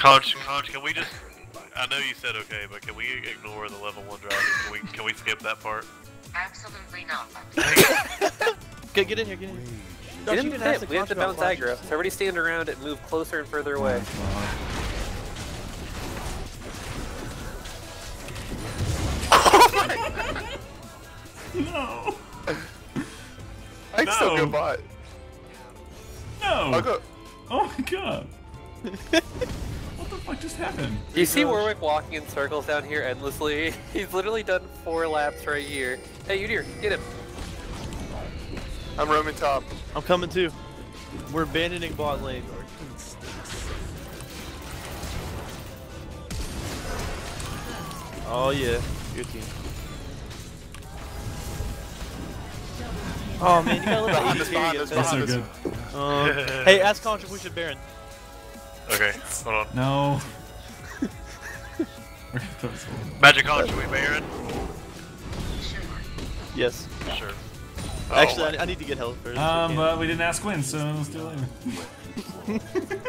Conch, Conch, can we just? I know you said okay, but can we ignore the level one driving? Can we can we skip that part? Absolutely not. Get, get in here, get in here. Get Josh, in you the didn't ask pit. We have to bounce aggro. launches. So everybody stand around it, move closer and further away. No. I can still No. go bot. No. I'll go. Oh my god. what the fuck just happened? Do you see Warwick walking in circles down here endlessly? He's literally done four laps right here. Hey, Udyr, get him. I'm roaming top. I'm coming too. We're abandoning bot lane. Oh yeah, good team. Oh man, you gotta let Behind the us, AD behind carry us, get That's so behind better. good. Um, hey, ask Conch if we should Baron. Okay, hold on. No. We're gonna throw this away. Magic Conch, should we Baron? Sure. Yes. Sure. Actually, I, I need to get health first. Um, but we didn't ask when, so let's do it later.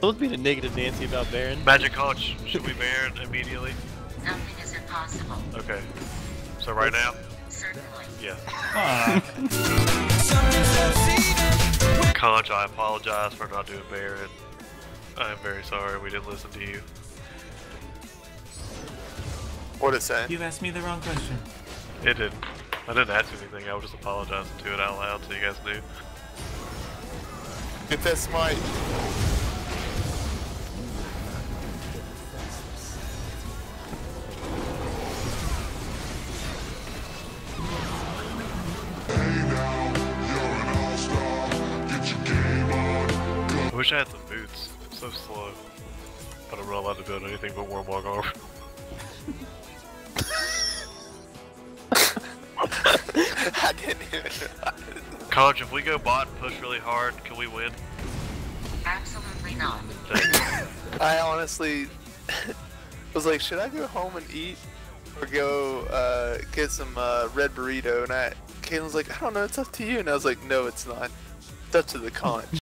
Don't be a negative Nancy about Baron. Magic Conch, should we Baron immediately? Nothing is impossible. Okay. So right now? Certainly. Yeah. Fuck. Conch, I apologize for not doing Baron. I am very sorry we didn't listen to you. What it say? You've asked me the wrong question. It didn't. I didn't ask anything, I was just apologizing to it out loud so you guys knew. Get that smite. Wish I had some boots. I'm so slow. But I'm not allowed to build anything but Warmog armor. I didn't even. Conch, if we go bot and push really hard, can we win? Absolutely not. I honestly was like, should I go home and eat or go uh, get some uh, red burrito? And I, Caitlin's like, I don't know, it's up to you. And I was like, no, it's not. It's up to the conch.